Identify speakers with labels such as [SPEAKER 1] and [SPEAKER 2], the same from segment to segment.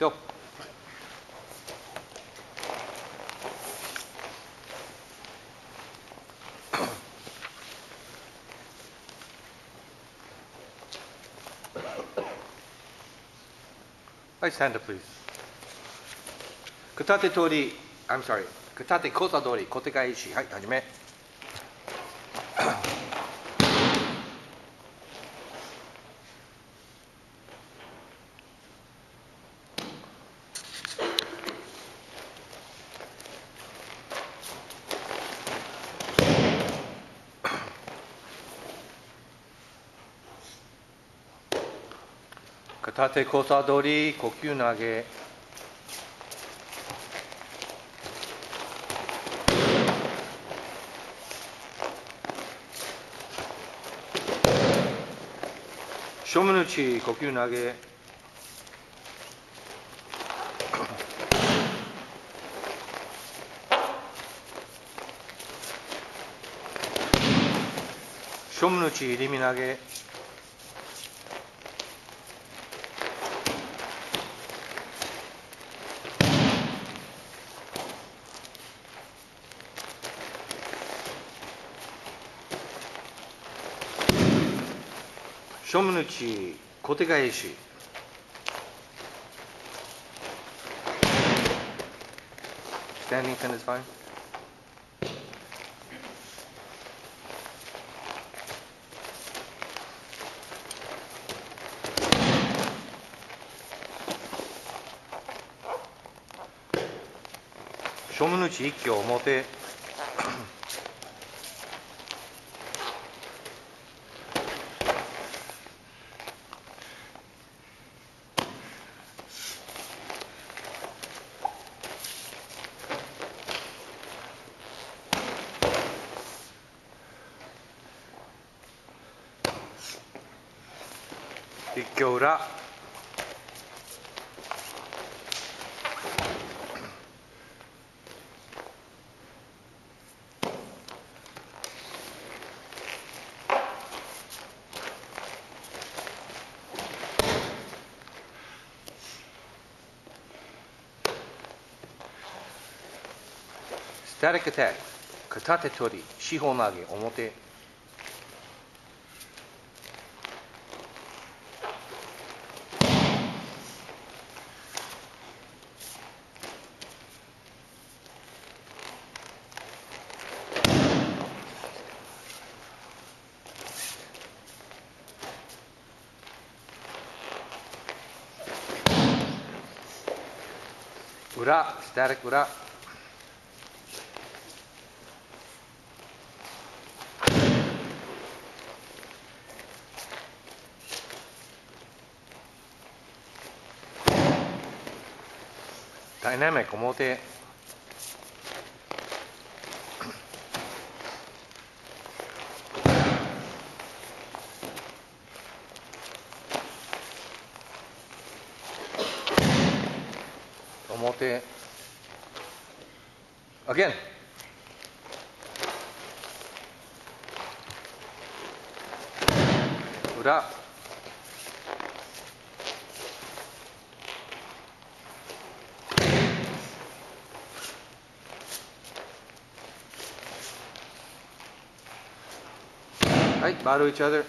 [SPEAKER 1] よ。はい、スタンド、プリーズ。くたて通り、I'm sorry、くたてこた通り、小手返し、はい、はじめ。片手交差通り、呼吸投げ。正面打ち、呼吸投げ。正面打ち、入身投げ。正面打ち、小手返し。Standing ten is fine. 正面打ち一挙表。一挙裏。スタティックアタック、片手取り、四方投げ、表。裏、スタティック裏。ダイナミック表。表。Again. 裏。はい、バール each other.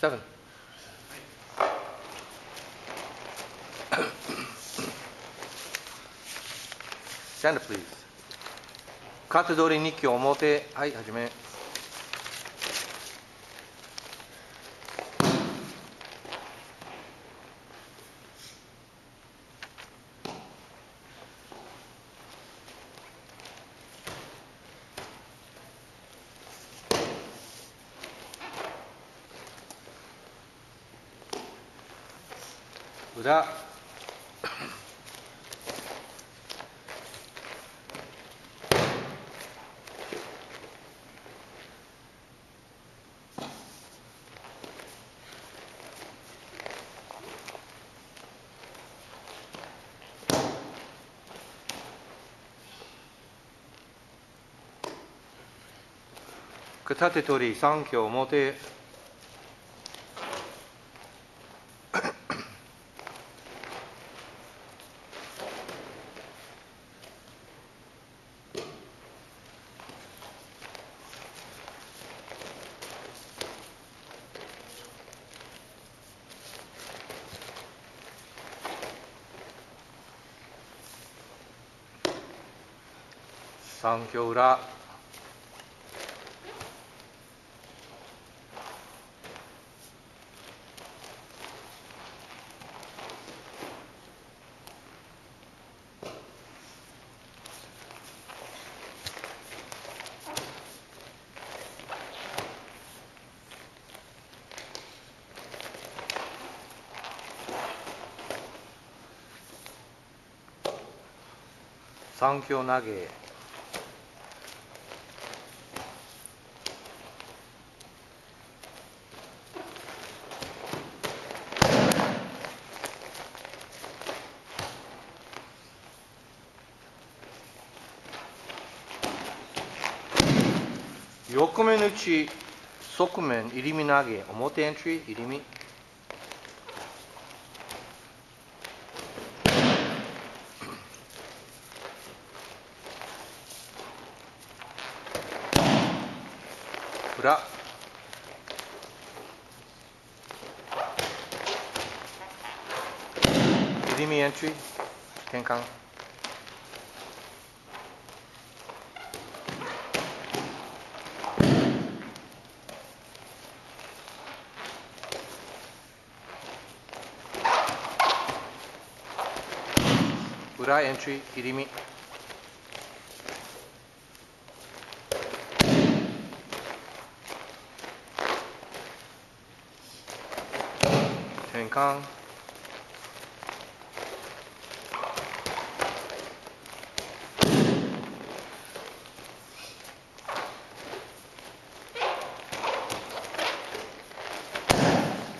[SPEAKER 1] Seven. Stand up, please. カツ通り2機表。はい、はじめ。裏。たて取り三挙表。三挙裏。三挙投げ。ち側面入り身投げ表エントリー入り身。裏。入り身エントリー転換。裏エントリー入り身転換。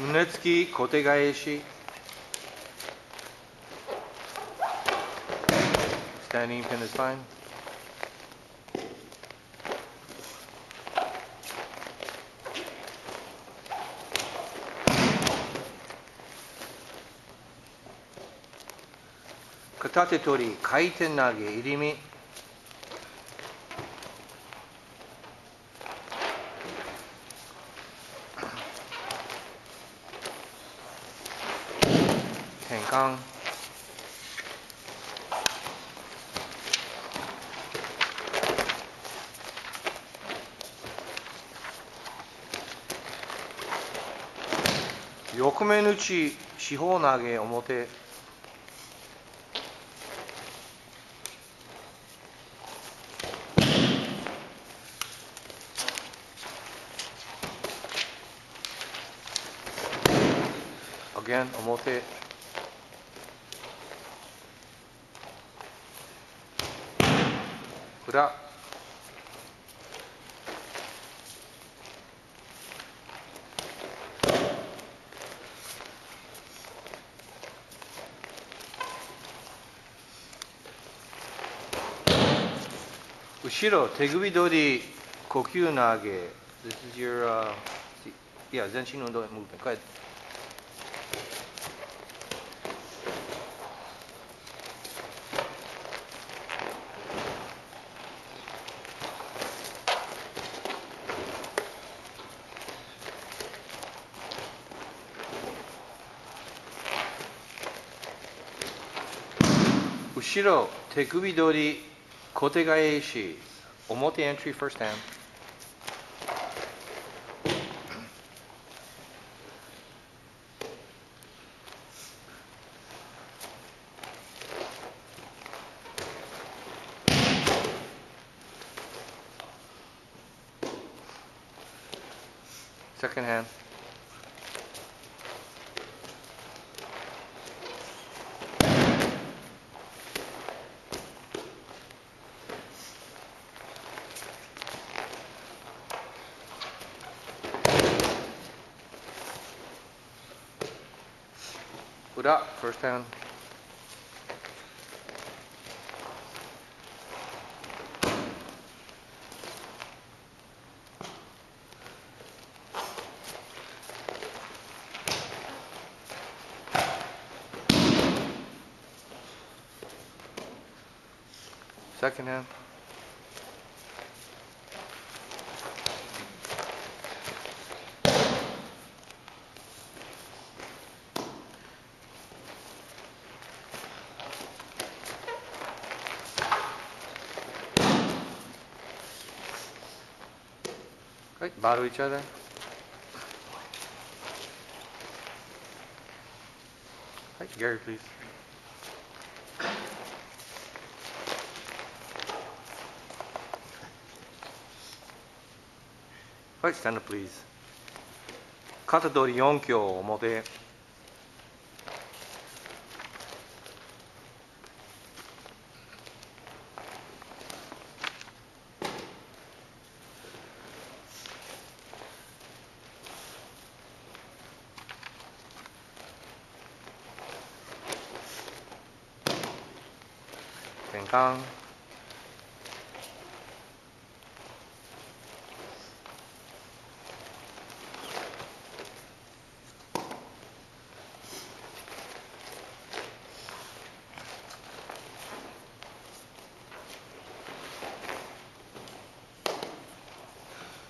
[SPEAKER 1] 胸突き小手返し。Standing pin is fine. 片手取り回転投げ入り身転換横目打ち四方投げ表。Again 表。裏。白、手首取り、呼吸投げ。This is your, uh, yeah, 全身運動の動き。後ろ、手首取り、小手返し。表エントリー first hand first pound. Second hand. はい、バルイチャーだ。はい、Gary, please. Right, stand up, please. 片取り4強表。転換。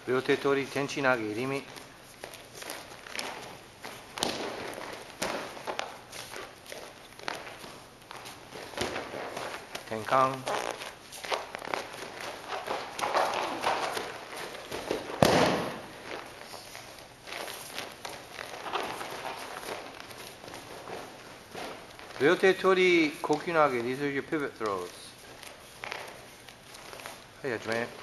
[SPEAKER 1] 両手取り天地投げ入り身転換両手取り呼吸投げ These are your pivot throws はい始め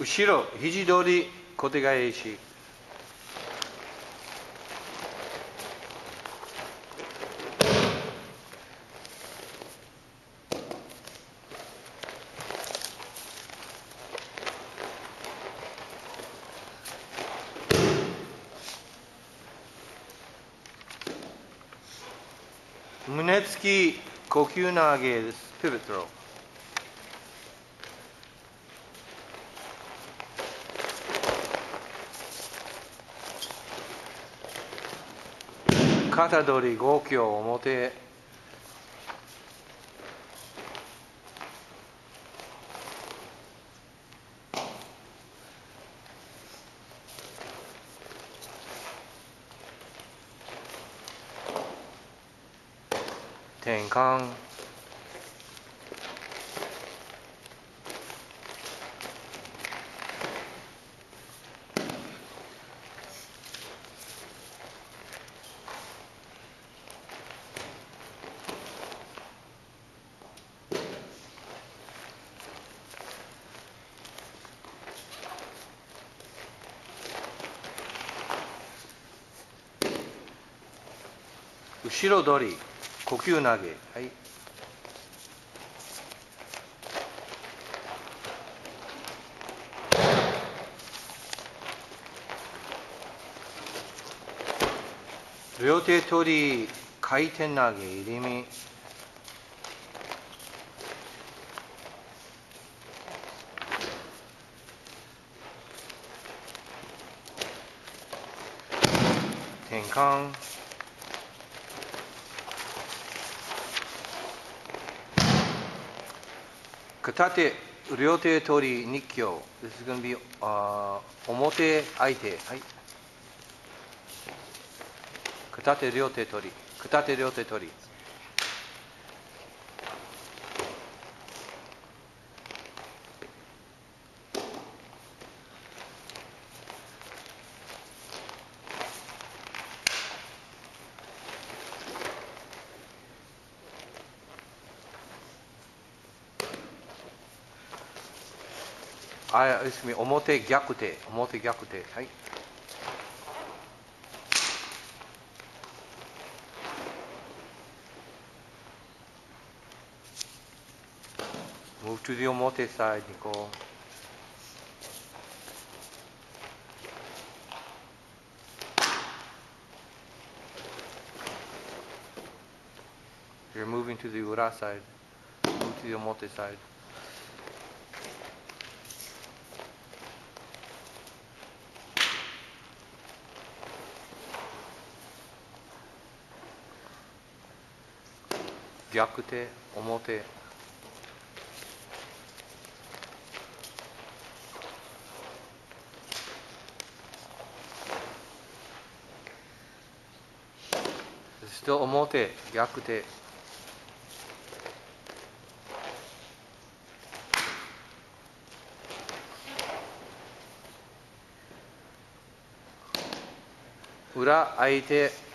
[SPEAKER 1] 後ろ肘通り小手返し胸つき呼吸投げです。ピボットロー。肩取り5強表転換後ろ取り呼吸投げ。はい。両手取り回転投げ入り身。転換。片手両手取り日強 This is going to be、uh, 表相手はい片手両手取り片手両手取りあ、要するに表逆手、表逆手。はい。Move to the 表 side, ニコ。You're moving to the 裏 side. Move to the 表 side. 逆手、表。still 表、逆手。裏、相手。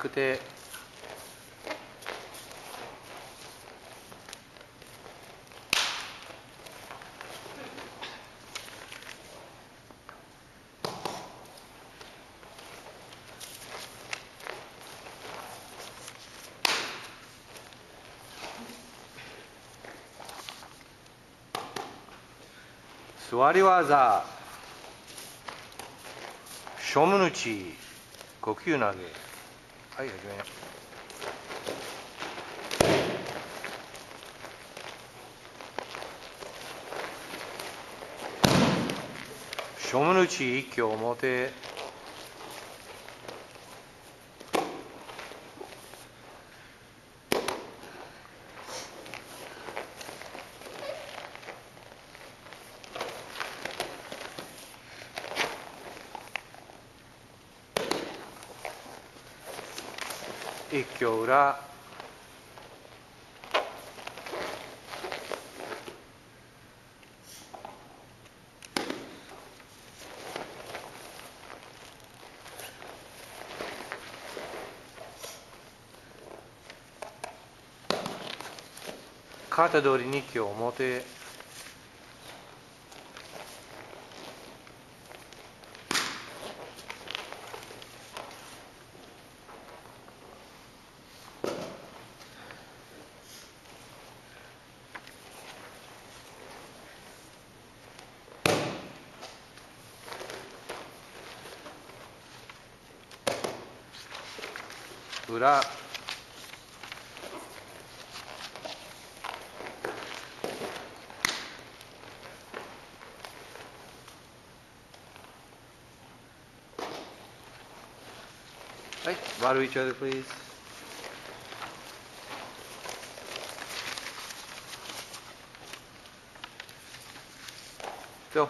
[SPEAKER 1] 裏逆手座り技。ショムヌチ呼吸投げ。はい始めショムヌチ一挙表一挙裏。肩通り二挙表。裏はい、悪い each other, please. どう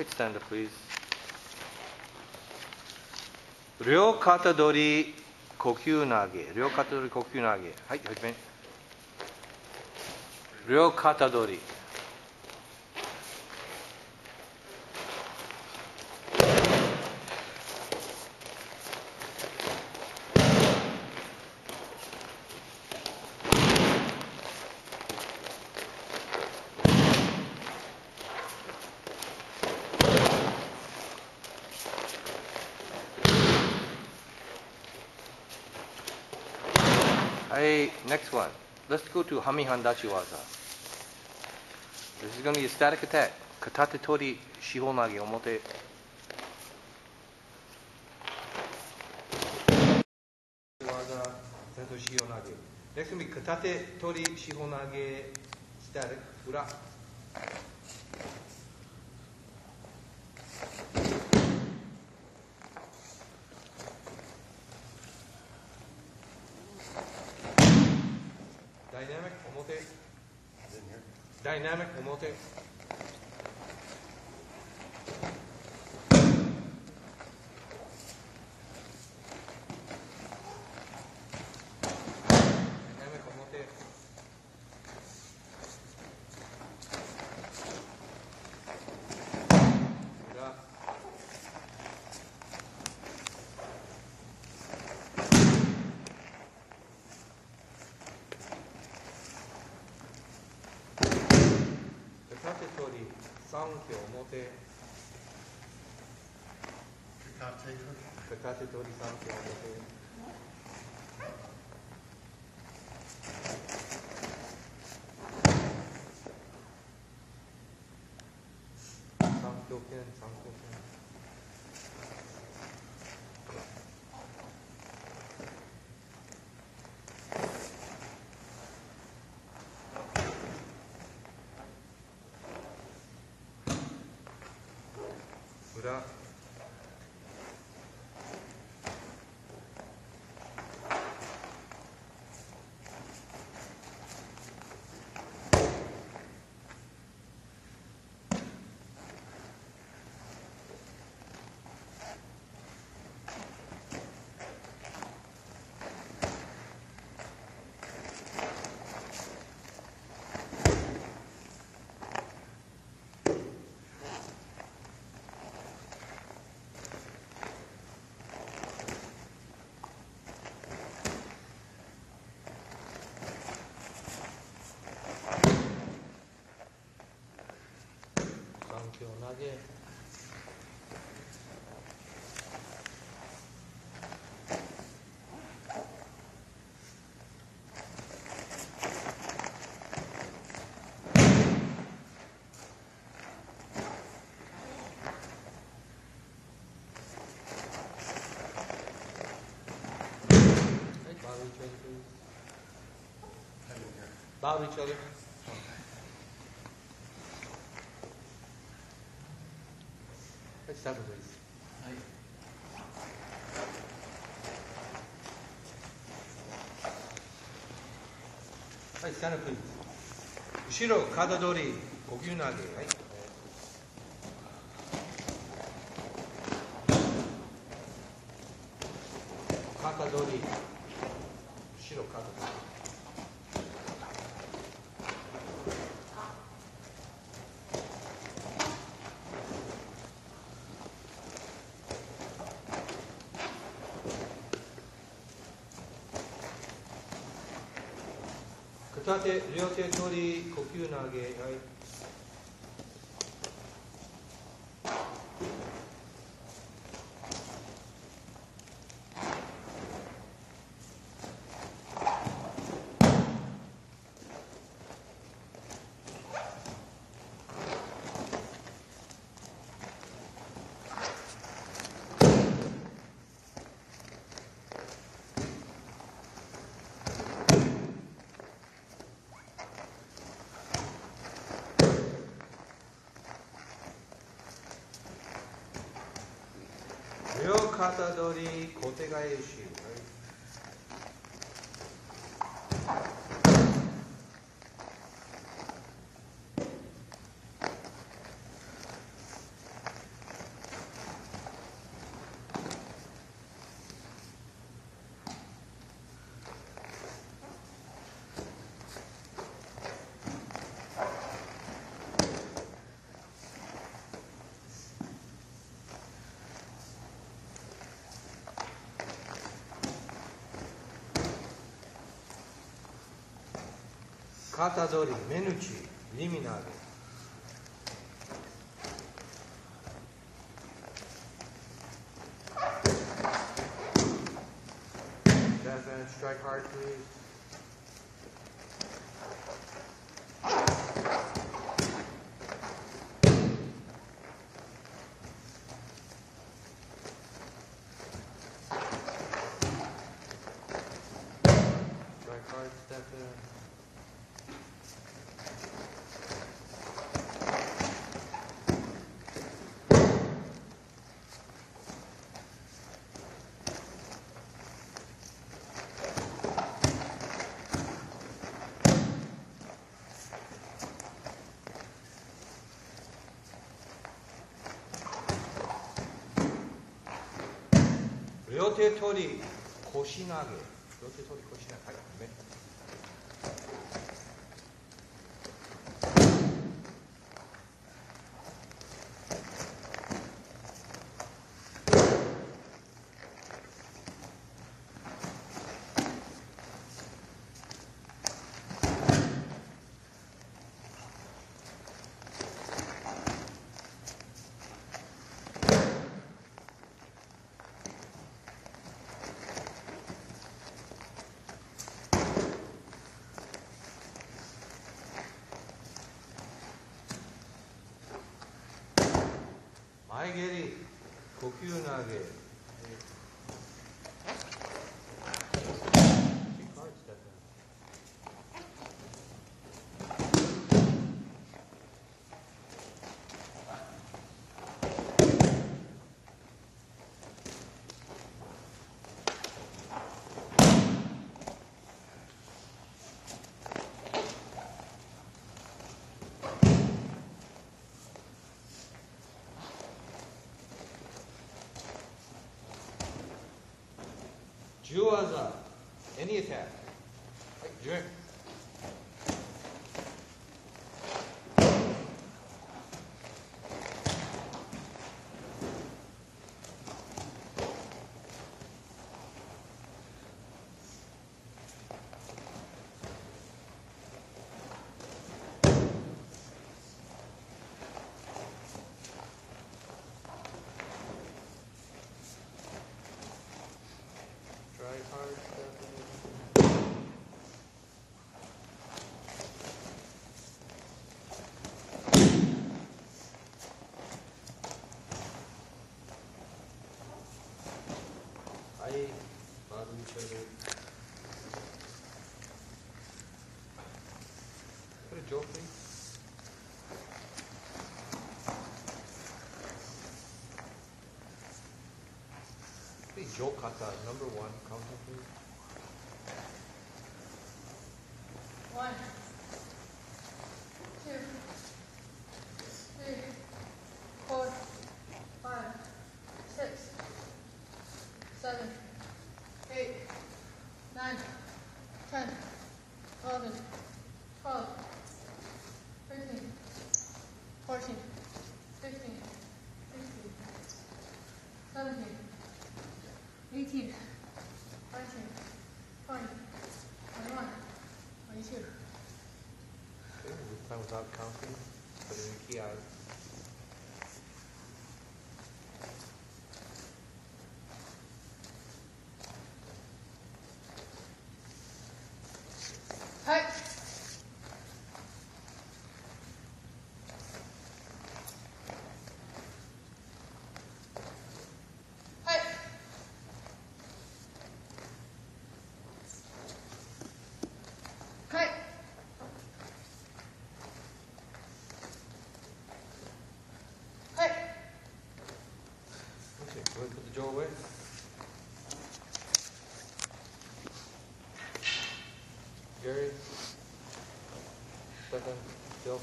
[SPEAKER 1] はい、stand up, please. 両肩取り呼吸投げ、両肩取り呼吸投げ。はい、始め。両肩取り。はい、next one. Let's go to Hamihan Dachiwaza. This is going to be a static attack. 片手取り、四方投げ、表。技、戦闘四方投げ。Next going to be 片手取り、四方投げ、static、裏。ダイナミック、表。Dynamic 表。Dynamic 表。裏。縦取り三挙表縦取り三挙表三挙剣三挙剣裏三挙投げはい、バービーチョイス。タートです。はい。はい、スタートです。後ろ、肩取り、呼吸投げ。はい。肩取り。後ろ、肩取り。片手、両手取り、呼吸投げ。はい。両肩取り、小手返し。はい肩取り、目抜き、リミナル。Defense, strike hard, please. ストライクハード、ステップ。両手取り腰投げ両手取り腰投げはい Juwaza, any attack. Bother each other. Put a joke, please. Please, Joe Kata, number one, counting please. sometime without counting, but in a kiosk. Stefan, Bill.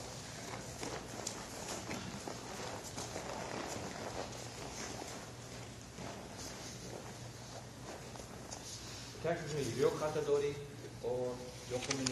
[SPEAKER 1] Attack is me, 両肩取り or 横目に